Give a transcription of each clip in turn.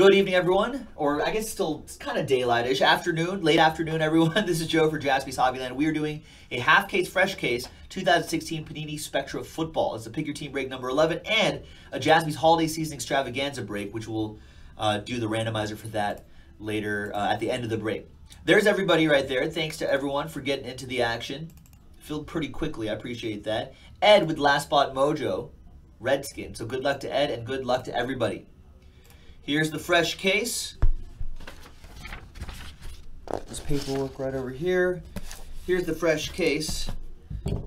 Good evening, everyone. Or I guess still kind of daylightish. Afternoon, late afternoon, everyone. This is Joe for Jaspy's Hobbyland. We are doing a half case, fresh case, 2016 Panini Spectra Football. It's a pick your team break number 11 and a Jaspy's Holiday Season Extravaganza break, which we'll uh, do the randomizer for that later uh, at the end of the break. There's everybody right there. Thanks to everyone for getting into the action. Filled pretty quickly. I appreciate that. Ed with Last Spot Mojo, Redskin. So good luck to Ed and good luck to everybody. Here's the fresh case. This paperwork right over here. Here's the fresh case,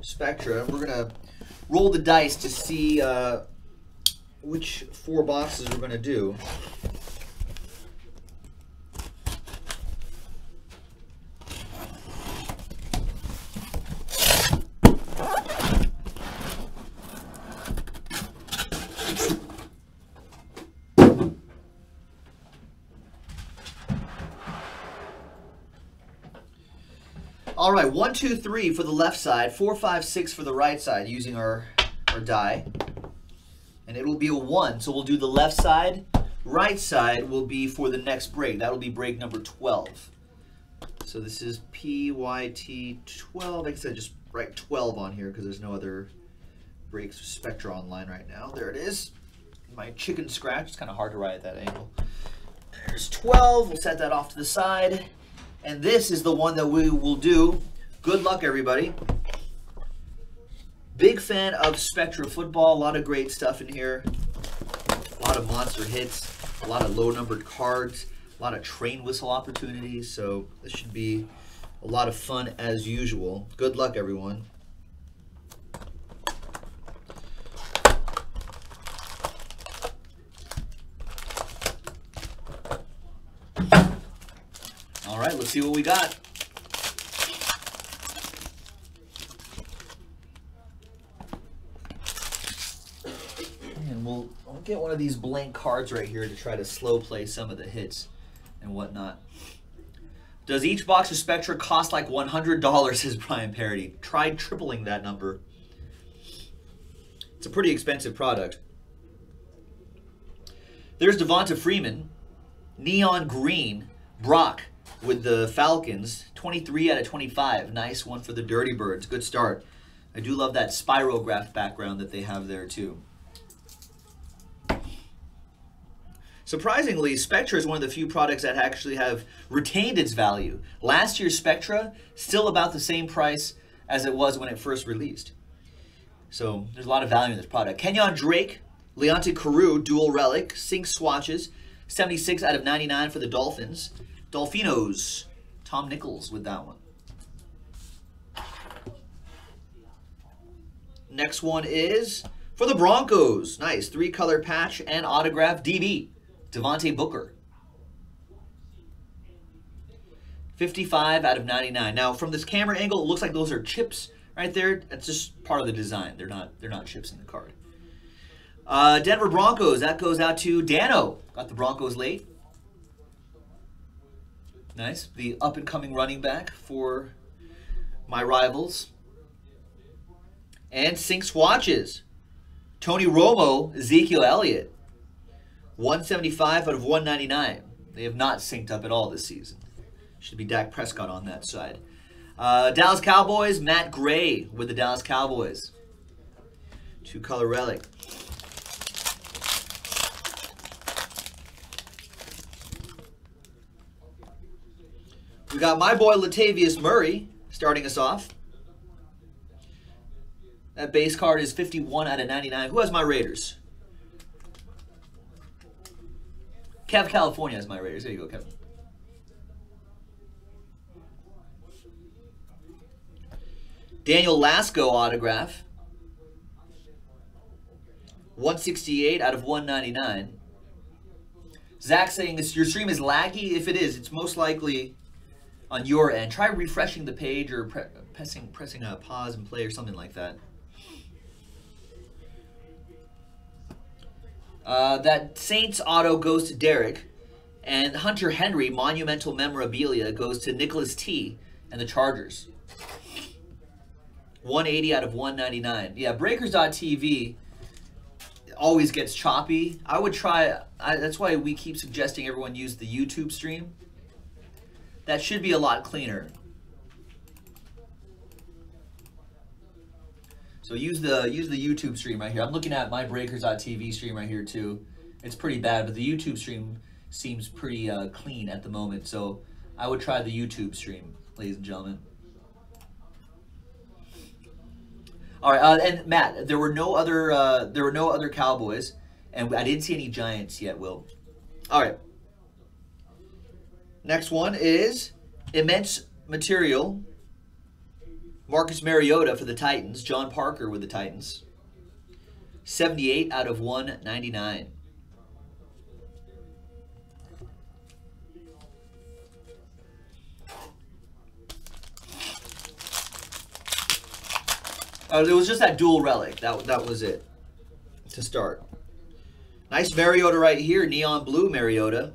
Spectra. We're gonna roll the dice to see uh, which four boxes we're gonna do. All right, one, two, three for the left side, four, five, six for the right side using our, our die. And it will be a one, so we'll do the left side. Right side will be for the next break. That'll be break number 12. So this is PYT 12. I guess I just write 12 on here because there's no other breaks Spectra online right now. There it is. My chicken scratch. It's kind of hard to write at that angle. There's 12. We'll set that off to the side. And this is the one that we will do. Good luck, everybody. Big fan of Spectra football. A lot of great stuff in here. A lot of monster hits. A lot of low-numbered cards. A lot of train whistle opportunities. So this should be a lot of fun as usual. Good luck, everyone. See what we got. And we'll, we'll get one of these blank cards right here to try to slow play some of the hits and whatnot. Does each box of Spectra cost like $100, says Brian Parody. Tried tripling that number. It's a pretty expensive product. There's Devonta Freeman, neon green, Brock, with the Falcons. 23 out of 25. Nice one for the Dirty Birds. Good start. I do love that spirograph background that they have there too. Surprisingly, Spectra is one of the few products that actually have retained its value. Last year's Spectra, still about the same price as it was when it first released. So there's a lot of value in this product. Kenyon Drake, Leonte Carroo, dual relic, sync swatches, 76 out of 99 for the Dolphins. Dolphinos. Tom Nichols with that one. Next one is for the Broncos. Nice. Three color patch and autograph DB. Devontae Booker. 55 out of 99. Now, from this camera angle, it looks like those are chips right there. That's just part of the design. They're not they're not chips in the card. Uh, Denver Broncos. That goes out to Dano. Got the Broncos late. Nice. The up and coming running back for my rivals. And sync watches. Tony Romo, Ezekiel Elliott. 175 out of 199. They have not synced up at all this season. Should be Dak Prescott on that side. Uh, Dallas Cowboys, Matt Gray with the Dallas Cowboys. Two color relic. We got my boy Latavius Murray starting us off. That base card is 51 out of 99. Who has my Raiders? Kev California has my Raiders. There you go, Kevin. Daniel Lasco autograph. 168 out of 199. Zach saying this your stream is laggy. If it is, it's most likely on your end. Try refreshing the page or pre pressing pressing a pause and play or something like that. Uh, that Saints auto goes to Derek, and Hunter Henry monumental memorabilia goes to Nicholas T and the Chargers. 180 out of 199. Yeah, Breakers.tv always gets choppy. I would try, I, that's why we keep suggesting everyone use the YouTube stream. That should be a lot cleaner. So use the use the YouTube stream right here. I'm looking at my Breakers.tv stream right here too. It's pretty bad, but the YouTube stream seems pretty uh, clean at the moment. So I would try the YouTube stream, ladies and gentlemen. All right, uh, and Matt, there were no other uh, there were no other Cowboys, and I didn't see any Giants yet. Will. All right. Next one is immense material. Marcus Mariota for the Titans. John Parker with the Titans. 78 out of 199. Uh, it was just that dual relic. That, that was it to start. Nice Mariota right here. Neon blue Mariota.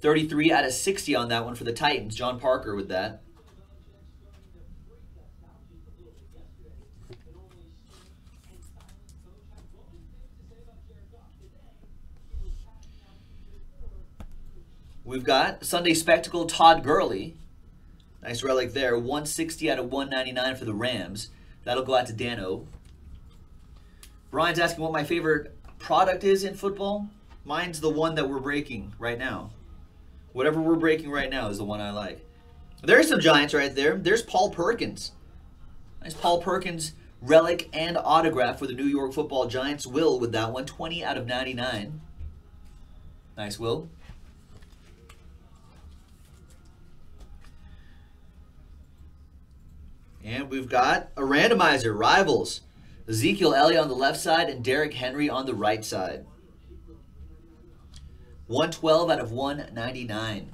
33 out of 60 on that one for the Titans. John Parker with that. We've got Sunday Spectacle Todd Gurley. Nice relic there. 160 out of 199 for the Rams. That'll go out to Dano. Brian's asking what my favorite product is in football. Mine's the one that we're breaking right now. Whatever we're breaking right now is the one I like. There's some Giants right there. There's Paul Perkins. Nice Paul Perkins relic and autograph for the New York football Giants. Will with that one. 20 out of 99. Nice, Will. And we've got a randomizer, rivals. Ezekiel Elliott on the left side and Derrick Henry on the right side. 112 out of 199.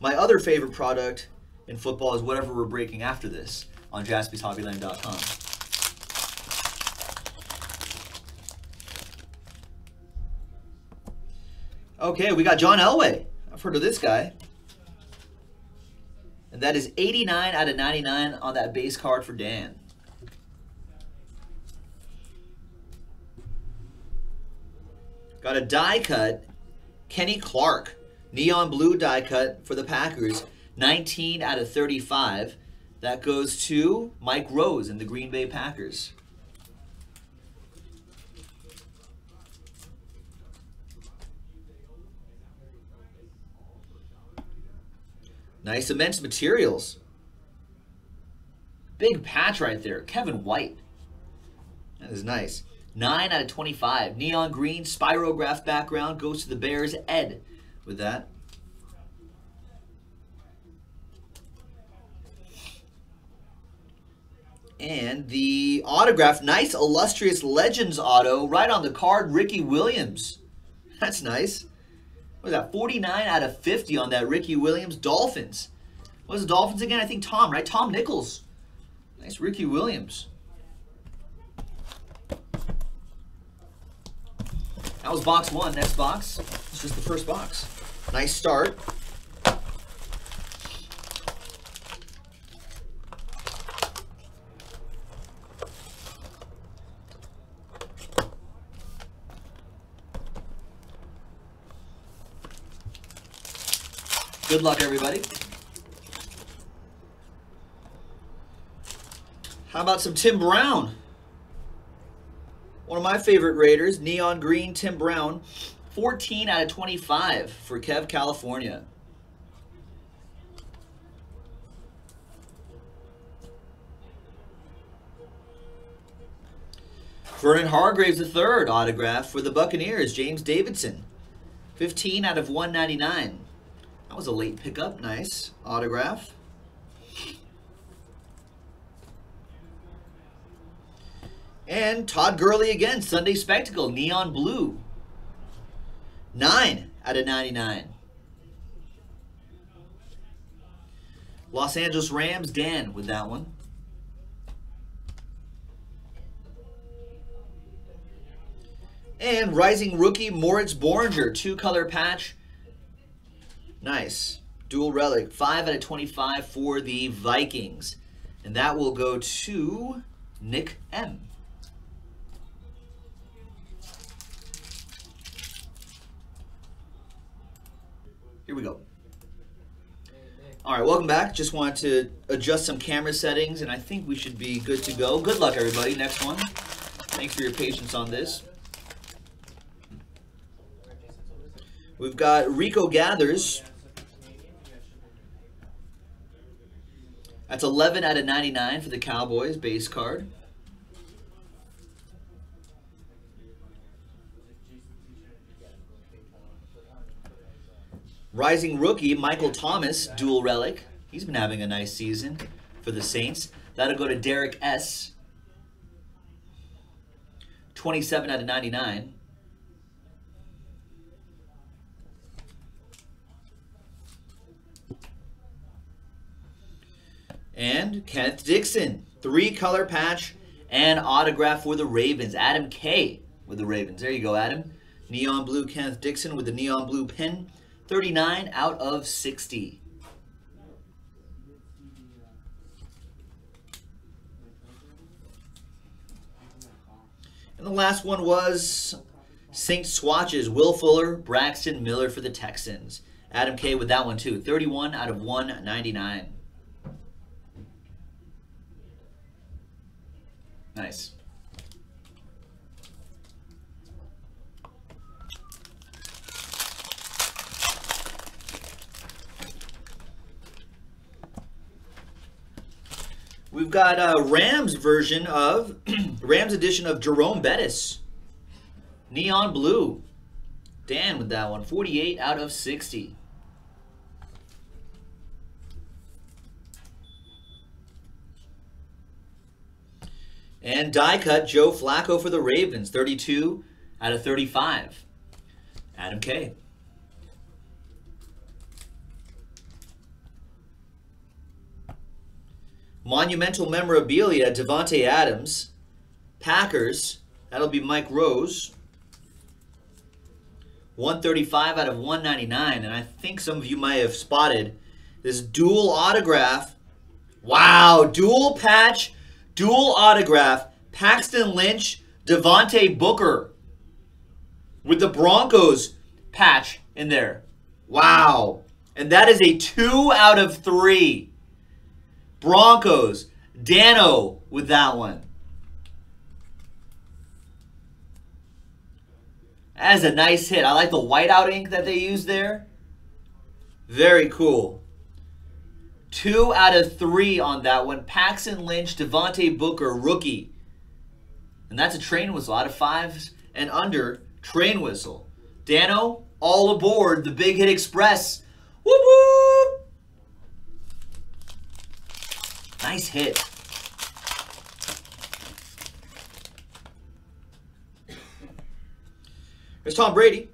My other favorite product in football is whatever we're breaking after this on jaspyshobbyland.com. Okay, we got John Elway. I've heard of this guy. And that is 89 out of 99 on that base card for Dan. Got a die cut, Kenny Clark, neon blue die cut for the Packers, 19 out of 35. That goes to Mike Rose and the Green Bay Packers. Nice immense materials. Big patch right there. Kevin White. That is nice. 9 out of 25. Neon green, spirograph background goes to the Bears. Ed with that. And the autograph, nice illustrious Legends auto, right on the card, Ricky Williams. That's nice. What was that? 49 out of 50 on that Ricky Williams. Dolphins. What was the Dolphins again? I think Tom, right? Tom Nichols. Nice Ricky Williams. Was box one. Next box. It's just the first box. Nice start. Good luck, everybody. How about some Tim Brown? One of my favorite Raiders, neon green Tim Brown, 14 out of 25 for Kev, California. Vernon Hargreaves III autograph for the Buccaneers, James Davidson. 15 out of 199. That was a late pickup. Nice. Autograph. And Todd Gurley again. Sunday Spectacle. Neon Blue. 9 out of 99. Los Angeles Rams. Dan with that one. And Rising Rookie Moritz Böhringer. Two-color patch. Nice. Dual relic. 5 out of 25 for the Vikings. And that will go to Nick M. Here we go. All right, welcome back. Just wanted to adjust some camera settings, and I think we should be good to go. Good luck, everybody. Next one. Thanks for your patience on this. We've got Rico Gathers. That's 11 out of 99 for the Cowboys base card. Rising rookie Michael Thomas, dual relic. He's been having a nice season for the Saints. That'll go to Derek S. 27 out of 99. And Kenneth Dixon, three color patch and autograph for the Ravens. Adam K with the Ravens. There you go, Adam. Neon blue Kenneth Dixon with the neon blue pin. 39 out of 60. And the last one was St. Swatches, Will Fuller, Braxton Miller for the Texans. Adam K with that one too. 31 out of 199. Nice. We've got a Rams version of Rams edition of Jerome Bettis. Neon blue. Dan with that one. 48 out of 60. And die cut Joe Flacco for the Ravens. 32 out of 35. Adam K. Monumental memorabilia, Davante Adams. Packers, that'll be Mike Rose. 135 out of 199. And I think some of you might have spotted this dual autograph. Wow, dual patch, dual autograph. Paxton Lynch, Devontae Booker. With the Broncos patch in there. Wow. And that is a two out of three. Broncos. Dano with that one. That is a nice hit. I like the whiteout ink that they use there. Very cool. Two out of three on that one. Paxton Lynch, Devontae Booker, rookie. And that's a train whistle out of fives and under. Train whistle. Dano, all aboard the Big Hit Express. Whoop whoop! Nice hit. There's Tom Brady.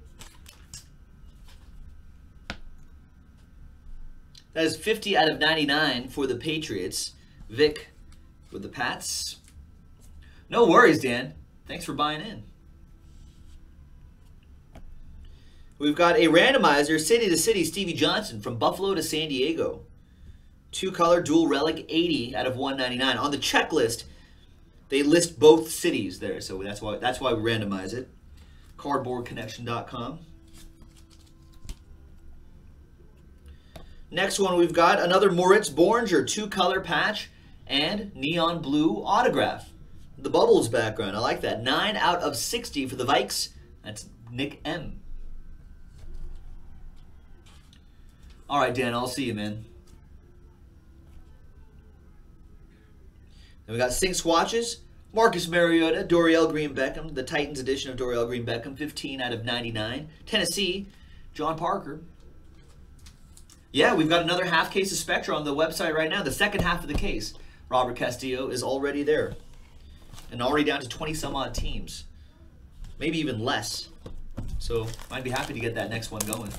That is 50 out of 99 for the Patriots. Vic with the Pats. No worries, Dan. Thanks for buying in. We've got a randomizer, city to city, Stevie Johnson from Buffalo to San Diego. Two color dual relic, 80 out of 199. On the checklist, they list both cities there, so that's why that's why we randomize it. Cardboardconnection.com. Next one we've got another Moritz Böhringer two color patch and neon blue autograph. The bubbles background, I like that. 9 out of 60 for the Vikes. That's Nick M. All right, Dan, I'll see you, man. Then we got St. Swatches, Marcus Mariota, Dorial Green Beckham, the Titans edition of Dorial Green Beckham, 15 out of 99. Tennessee, John Parker. Yeah, we've got another half case of Spectra on the website right now. The second half of the case. Robert Castillo is already there. And already down to 20 some odd teams. Maybe even less. So, I'd be happy to get that next one going.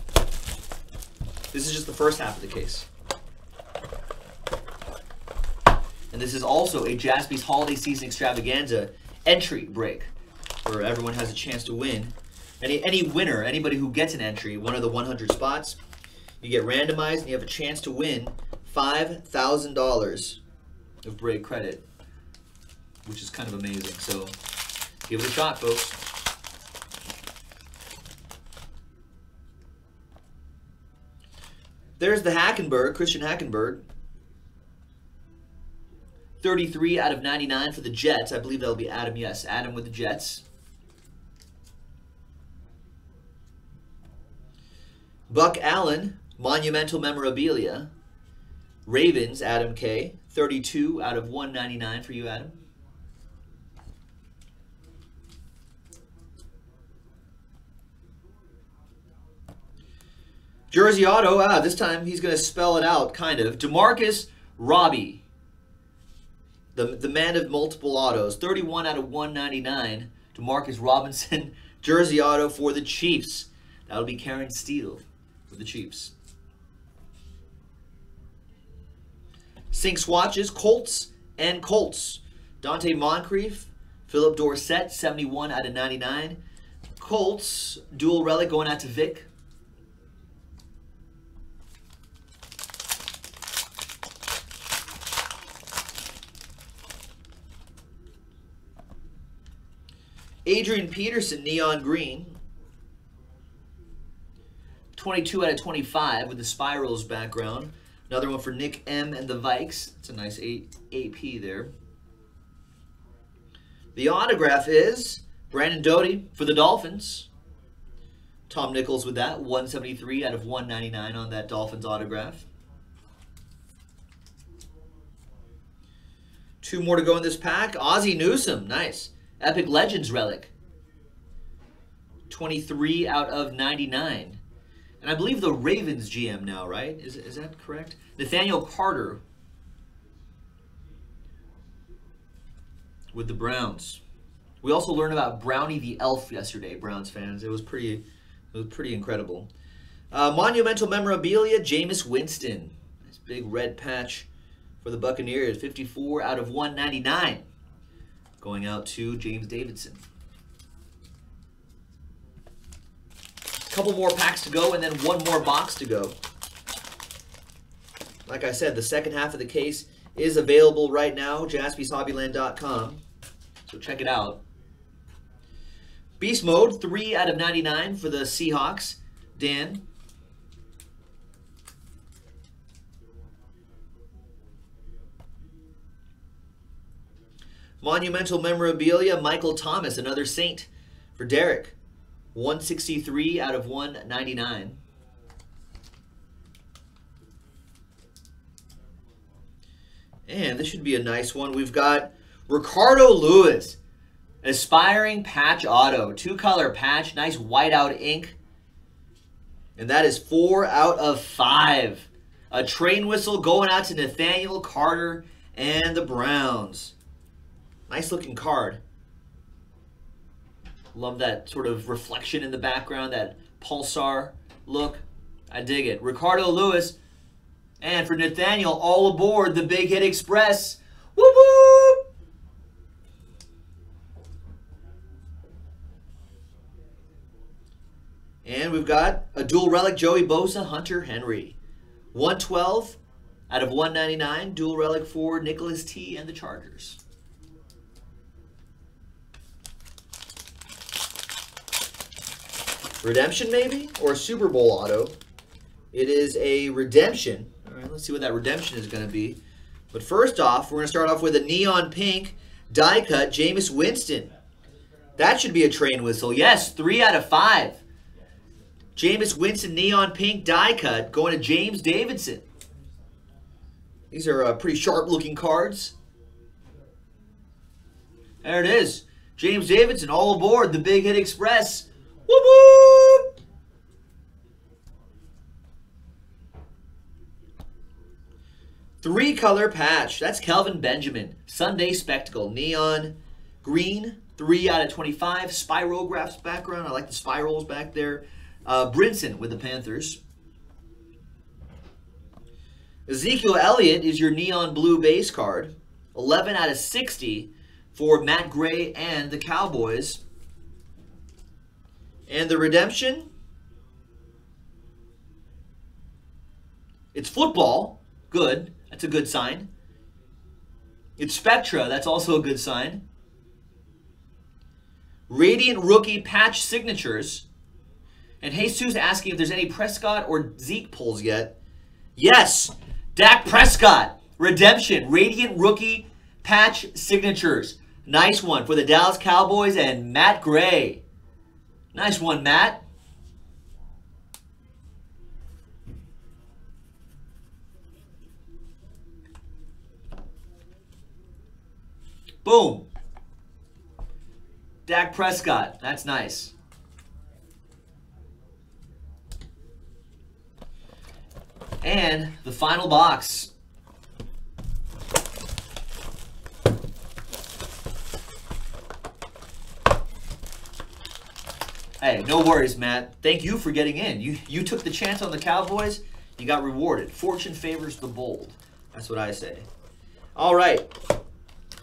This is just the first half of the case. And this is also a Jaspy's Holiday Season Extravaganza entry break, where everyone has a chance to win. Any, any winner, anybody who gets an entry, one of the 100 spots, you get randomized and you have a chance to win $5,000 of break credit. which is kind of amazing. So give it a shot, folks. There's the Hackenberg, Christian Hackenberg. 33 out of 99 for the Jets. I believe that'll be Adam. Yes, Adam with the Jets. Buck Allen, monumental memorabilia. Ravens, Adam K. 32 out of 199 for you, Adam. Jersey Auto, ah, this time he's going to spell it out, kind of. Demarcus Robbie, the, the man of multiple autos, 31 out of 199. to Marcus Robinson, Jersey Auto for the Chiefs. That'll be Karen Steele for the Chiefs. Sync swatches, Colts and Colts. Donte Moncrief, Phillip Dorsett, 71 out of 99. Colts, dual relic going out to Vic. Adrian Peterson, neon green. 22 out of 25 with the spirals background. Another one for Nick M and the Vikes. It's a nice AP there. The autograph is Brandon Doughty for the Dolphins. Tom Nichols with that, 173 out of 199 on that Dolphins autograph. Two more to go in this pack. Ozzie Newsome, nice. Epic Legends relic. 23 out of 99. And I believe the Ravens GM now, right? Is, is that correct? Nathaniel Carter with the Browns. We also learned about Brownie the Elf yesterday, Browns fans. It was pretty, it was pretty incredible. Uh, monumental memorabilia, Jameis Winston. This big red patch for the Buccaneers, 54 out of 199 going out to James Davidson. A couple more packs to go and then one more box to go. Like I said, the second half of the case is available right now, jaspyshobbyland.com. So check it out. Beast Mode, 3 out of 99 for the Seahawks. Dan, Monumental memorabilia, Michael Thomas, another Saint for Derek. 163 out of 199. And this should be a nice one. We've got Ricardo Louis, aspiring patch auto, two color patch, nice whiteout ink. And that is four out of five. A train whistle going out to Nathaniel Carter and the Browns. Nice looking card. Love that sort of reflection in the background, that pulsar look. I dig it. Ricardo Louis. And for Nathaniel, all aboard the Big Hit Express. Whoop whoop! And we've got a dual relic Joey Bosa, Hunter Henry. 112 out of 199, dual relic for Nicholas T and the Chargers. Redemption, maybe? Or a Super Bowl auto. It is a redemption. All right, let's see what that redemption is going to be. But first off, we're going to start off with a neon pink die cut Jameis Winston. That should be a train whistle. Yes, three out of five. Jameis Winston neon pink die cut going to James Davidson. These are uh, pretty sharp looking cards. There it is. James Davidson all aboard the Big Hit Express. Whoop whoop! Three color patch. That's Kelvin Benjamin. Sunday Spectacle. Neon green. 3 out of 25. Spirographs background. I like the spirals back there. Uh, Brinson with the Panthers. Ezekiel Elliott is your neon blue base card. 11 out of 60 for Matt Gray and the Cowboys. And the redemption, it's football. Good. That's a good sign. It's Spectra. That's also a good sign. Radiant Rookie Patch Signatures. And Jesus asking if there's any Prescott or Zeke pulls yet. Yes! Dak Prescott. Redemption. Radiant Rookie Patch Signatures. Nice one for the Dallas Cowboys and Matt Gray. Nice one, Matt. Boom. Dak Prescott. That's nice. And the final box. Hey, no worries, Matt. Thank you for getting in. You you took the chance on the Cowboys. You got rewarded. Fortune favors the bold. That's what I say. All right.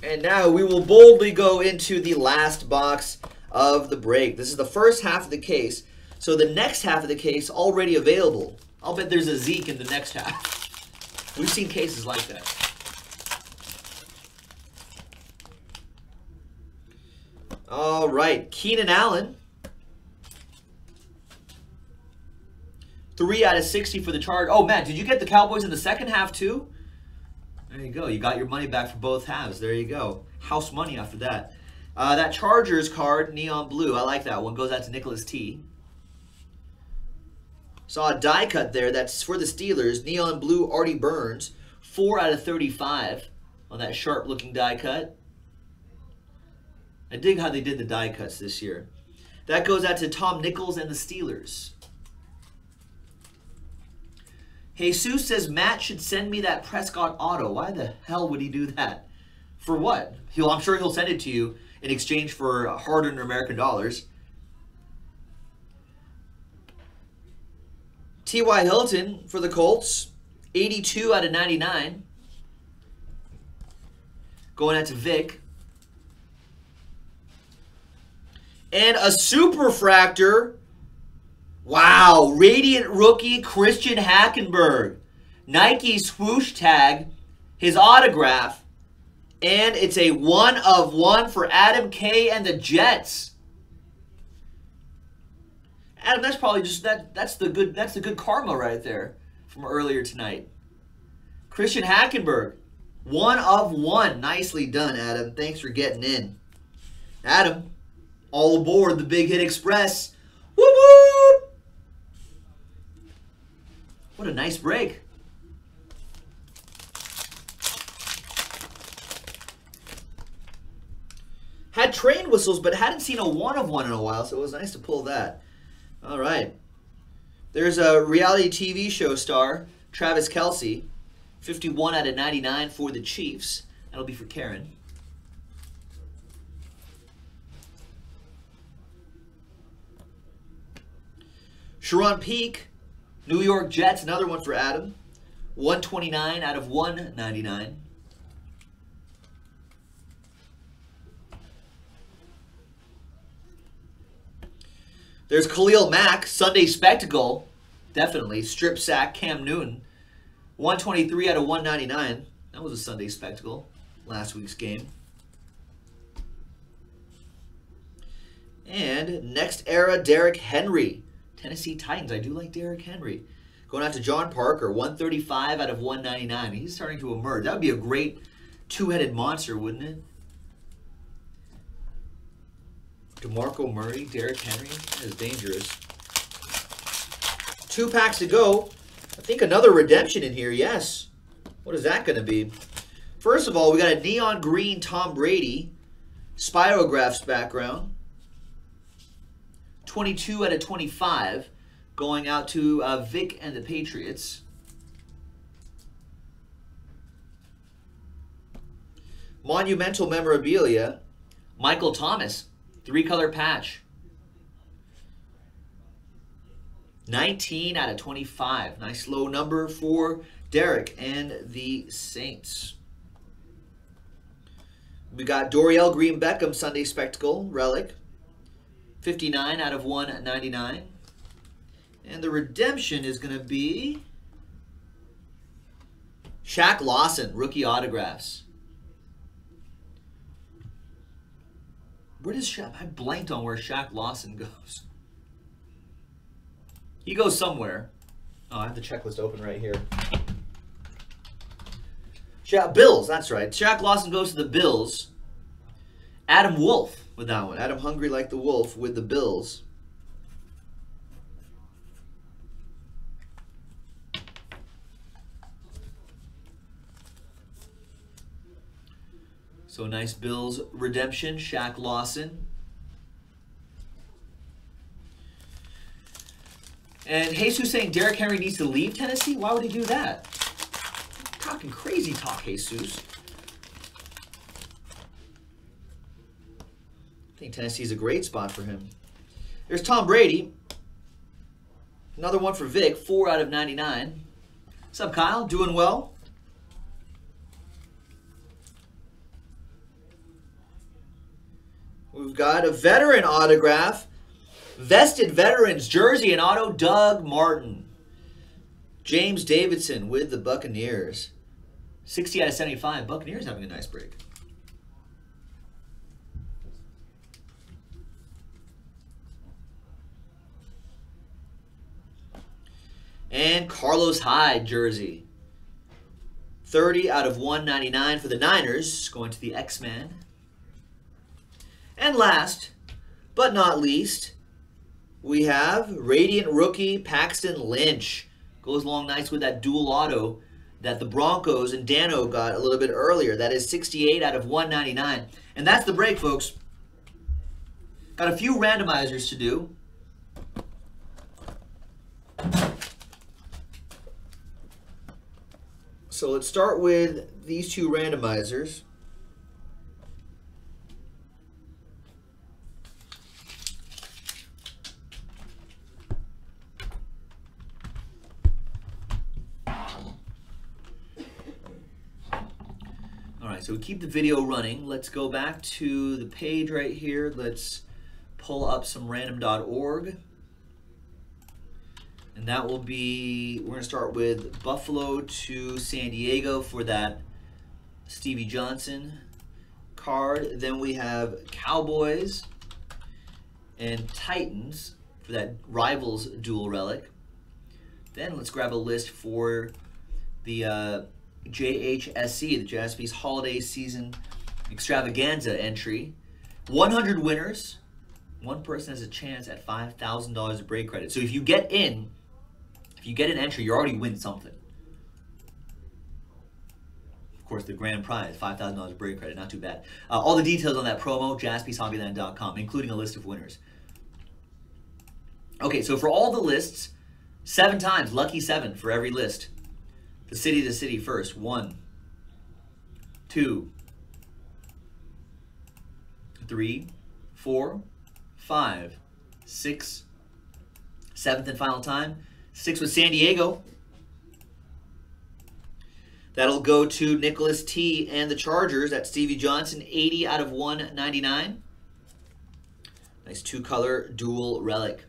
And now we will boldly go into the last box of the break. This is the first half of the case. So the next half of the case already available. I'll bet there's a Zeke in the next half. We've seen cases like that. All right, Keenan Allen. Three out of 60 for the charge. Oh, man, did you get the Cowboys in the second half, too? There you go. You got your money back for both halves. There you go. House money after that. Uh, that Chargers card, neon blue. I like that one. Goes out to Nicholas T. Saw a die cut there. That's for the Steelers. Neon blue, Artie Burns. 4 out of 35 on that sharp-looking die cut. I dig how they did the die cuts this year. That goes out to Tom Nichols and the Steelers. Jesus says Matt should send me that Prescott auto. Why the hell would he do that? For what? He'll, I'm sure he'll send it to you in exchange for hard-earned American dollars. T.Y. Hilton for the Colts. 82 out of 99. Going out to Vic. And a Superfractor Wow, Radiant rookie Christian Hackenberg. Nike swoosh tag, his autograph, and it's a one of one for Adam K and the Jets. Adam, that's probably just that that's the good that's the good karma right there from earlier tonight. Christian Hackenberg, one of one. Nicely done, Adam. Thanks for getting in. Adam, all aboard the Big Hit Express. Woo woo! What a nice break. Had train whistles, but hadn't seen a one of one in a while, so it was nice to pull that. All right. There's a reality TV show star, Travis Kelce, 51 out of 99 for the Chiefs. That'll be for Karen. Sharon Peak, New York Jets, another one for Adam. 129 out of 199. There's Khalil Mack, Sunday Spectacle. Definitely. Strip sack, Cam Newton. 123 out of 199. That was a Sunday Spectacle. Last week's game. And next era, Derrick Henry. Tennessee Titans. I do like Derrick Henry. Going out to John Parker, 135 out of 199. He's starting to emerge. That would be a great two-headed monster, wouldn't it? DeMarco Murray, Derrick Henry. That is dangerous. Two packs to go. I think another redemption in here, yes. What is that going to be? First of all, we got a neon green Tom Brady. Spirographs background. 22 out of 25 going out to uh, Vic and the Patriots. Monumental memorabilia. Michael Thomas, three-color patch. 19 out of 25. Nice low number for Derek and the Saints. We got Dorial Green Beckham Sunday Spectacle Relic. 59 out of 199. And the redemption is going to be Shaq Lawson, rookie autographs. Where does Shaq? I blanked on where Shaq Lawson goes. He goes somewhere. Oh, I have the checklist open right here. Shaq Bills, that's right. Shaq Lawson goes to the Bills. Adam Wolf with that one. Adam Hungry like the Wolf with the Bills. So nice Bills redemption, Shaq Lawson. And Jesus saying Derrick Henry needs to leave Tennessee? Why would he do that? Talking crazy talk, Jesus. Think Tennessee is a great spot for him. There's Tom Brady. Another one for Vic, 4 out of 99. What's up, Kyle? Doing well? We've got a veteran autograph. Vested Veterans jersey and auto Doug Martin. James Davidson with the Buccaneers. 60 out of 75. Buccaneers having a nice break. And Carlos Hyde jersey. 30 out of 199 for the Niners, going to the X-Man. And last, but not least, we have Radiant Rookie Paxton Lynch. Goes along nice with that dual auto that the Broncos and Dano got a little bit earlier. That is 68 out of 199. And that's the break, folks. Got a few randomizers to do. So let's start with these two randomizers. All right, so we keep the video running. Let's go back to the page right here. Let's pull up some random.org. And that will be, we're going to start with Buffalo to San Diego for that Stevie Johnson card. Then we have Cowboys and Titans for that Rivals dual relic. Then let's grab a list for the uh, JHSC, the Jaspy's Holiday Season Extravaganza entry. 100 winners. One person has a chance at $5,000 of break credit. So if you get in, if you get an entry, you already win something. Of course, the grand prize, $5,000 of break credit, not too bad. Uh, all the details on that promo, jaspyshobbyland.com, including a list of winners. Okay, so for all the lists, seven times, lucky seven for every list. The city to city first. One, two, three, four, five, six, seventh and final time. Six with San Diego. That'll go to Nicholas T and the Chargers at Stevie Johnson, 80 out of 199. Nice two color dual relic.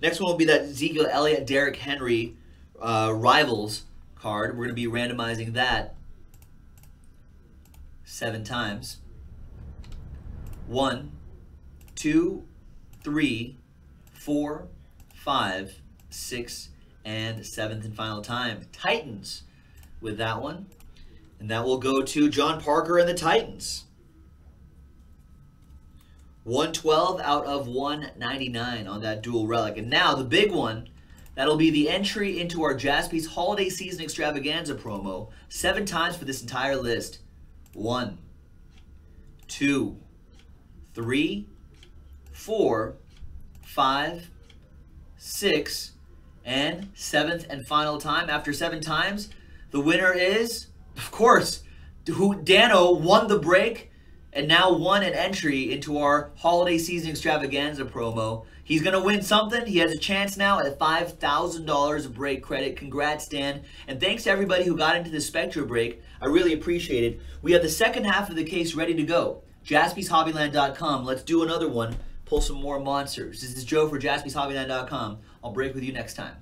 Next one will be that Ezekiel Elliott, Derrick Henry uh, Rivals card. We're going to be randomizing that seven times. One, two, three, four, five, six, and seventh and final time. Titans with that one. And that will go to John Parker and the Titans. 112 out of 199 on that dual relic. And now the big one, that'll be the entry into our Jaspy's Holiday Season Extravaganza promo. Seven times for this entire list. One, two, three, four, five, six, and seventh and final time. After seven times, the winner is, of course, who Dano won the break and now won an entry into our holiday season extravaganza promo. He's going to win something. He has a chance now at $5,000 break credit. Congrats, Dan. And thanks to everybody who got into the Spectra break. I really appreciate it. We have the second half of the case ready to go. JaspysHobbyland.com. Let's do another one. Pull some more monsters. This is Joe for JaspysHobbyland.com. I'll break with you next time.